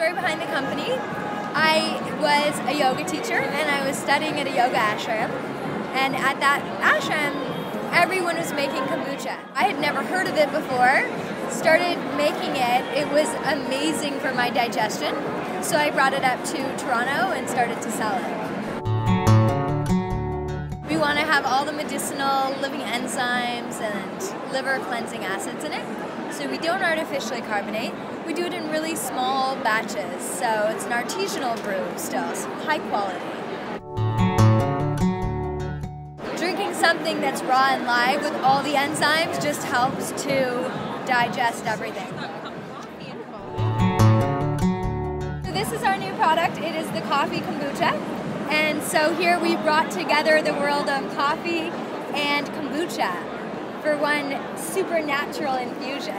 story behind the company. I was a yoga teacher and I was studying at a yoga ashram. And at that ashram, everyone was making kombucha. I had never heard of it before. Started making it. It was amazing for my digestion. So I brought it up to Toronto and started to sell it. Want to have all the medicinal living enzymes and liver cleansing acids in it. So we don't artificially carbonate. We do it in really small batches. So it's an artisanal brew still, so high quality. Drinking something that's raw and live with all the enzymes just helps to digest everything. So this is our new product. It is the coffee kombucha. And so here we brought together the world of coffee and kombucha for one supernatural infusion.